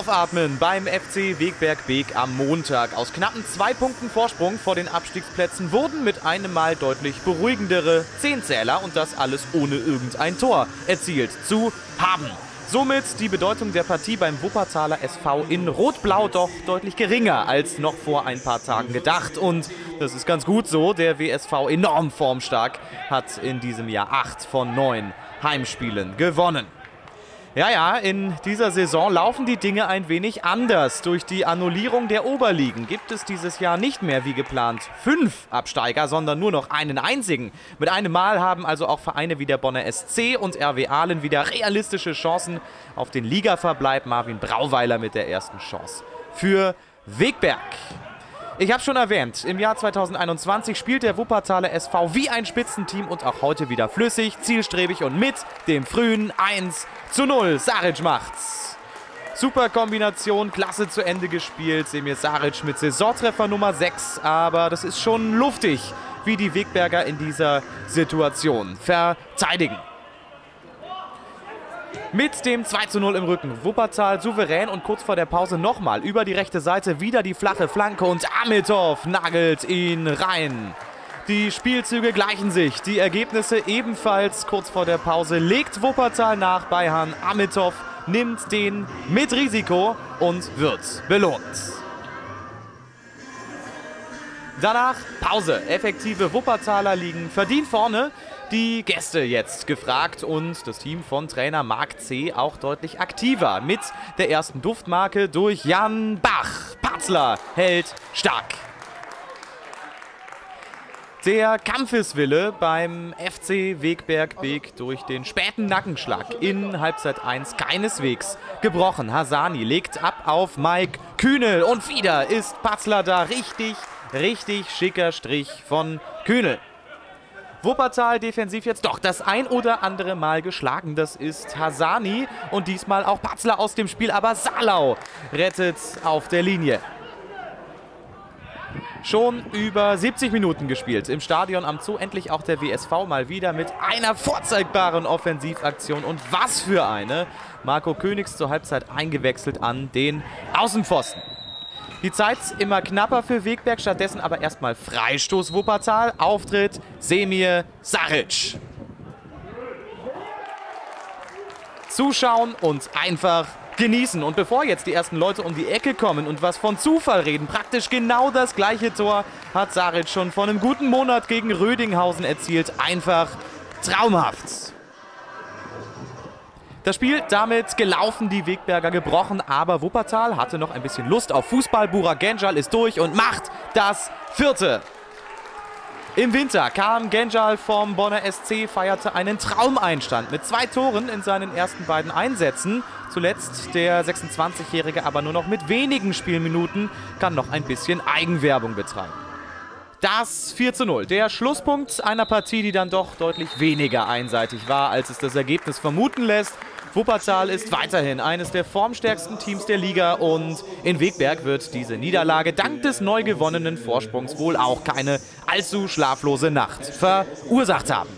Aufatmen beim FC Wegberg Beek am Montag. Aus knappen zwei Punkten Vorsprung vor den Abstiegsplätzen wurden mit einem Mal deutlich beruhigendere Zehnzähler und das alles ohne irgendein Tor erzielt zu haben. Somit die Bedeutung der Partie beim Wuppertaler SV in Rot-Blau doch deutlich geringer als noch vor ein paar Tagen gedacht. Und das ist ganz gut so. Der WSV enorm formstark hat in diesem Jahr acht von neun Heimspielen gewonnen. Ja, ja, in dieser Saison laufen die Dinge ein wenig anders. Durch die Annullierung der Oberligen gibt es dieses Jahr nicht mehr wie geplant fünf Absteiger, sondern nur noch einen einzigen. Mit einem Mal haben also auch Vereine wie der Bonner SC und RW Ahlen wieder realistische Chancen auf den Ligaverbleib. Marvin Brauweiler mit der ersten Chance für Wegberg. Ich habe schon erwähnt, im Jahr 2021 spielt der Wuppertaler SV wie ein Spitzenteam und auch heute wieder flüssig, zielstrebig und mit dem frühen 1 zu 0. Saric macht's. Super Kombination, klasse zu Ende gespielt. Semir Saric mit Saisontreffer Nummer 6, aber das ist schon luftig, wie die Wegberger in dieser Situation verteidigen. Mit dem 2 zu 0 im Rücken. Wuppertal souverän und kurz vor der Pause nochmal über die rechte Seite wieder die flache Flanke und Amitov nagelt ihn rein. Die Spielzüge gleichen sich. Die Ergebnisse ebenfalls kurz vor der Pause. Legt Wuppertal nach bei Han Amitov, nimmt den mit Risiko und wird belohnt. Danach Pause. Effektive Wuppertaler liegen verdient vorne. Die Gäste jetzt gefragt und das Team von Trainer Marc C. auch deutlich aktiver mit der ersten Duftmarke durch Jan Bach. Patzler hält stark. Der Kampfeswille beim FC Wegberg Beek durch den späten Nackenschlag in Halbzeit 1 keineswegs gebrochen. Hasani legt ab auf Mike Kühnel und wieder ist Patzler da. Richtig, richtig schicker Strich von Kühnel. Wuppertal defensiv jetzt doch das ein oder andere Mal geschlagen. Das ist Hasani und diesmal auch Patzler aus dem Spiel, aber Salau rettet auf der Linie. Schon über 70 Minuten gespielt. Im Stadion am Zoo endlich auch der WSV mal wieder mit einer vorzeigbaren Offensivaktion. Und was für eine! Marco Königs zur Halbzeit eingewechselt an den Außenpfosten. Die Zeit immer knapper für Wegberg, stattdessen aber erstmal Freistoß Wuppertal. Auftritt Semir Saric. Zuschauen und einfach genießen. Und bevor jetzt die ersten Leute um die Ecke kommen und was von Zufall reden, praktisch genau das gleiche Tor hat Saric schon vor einem guten Monat gegen Rödinghausen erzielt. Einfach traumhaft. Das Spiel damit gelaufen, die Wegberger gebrochen, aber Wuppertal hatte noch ein bisschen Lust auf Fußball. Bura Genjal ist durch und macht das vierte. Im Winter kam Genjal vom Bonner SC, feierte einen Traumeinstand mit zwei Toren in seinen ersten beiden Einsätzen. Zuletzt der 26-Jährige aber nur noch mit wenigen Spielminuten kann noch ein bisschen Eigenwerbung betreiben. Das 4 zu 0. Der Schlusspunkt einer Partie, die dann doch deutlich weniger einseitig war, als es das Ergebnis vermuten lässt. Wuppertal ist weiterhin eines der formstärksten Teams der Liga und in Wegberg wird diese Niederlage dank des neu gewonnenen Vorsprungs wohl auch keine allzu schlaflose Nacht verursacht haben.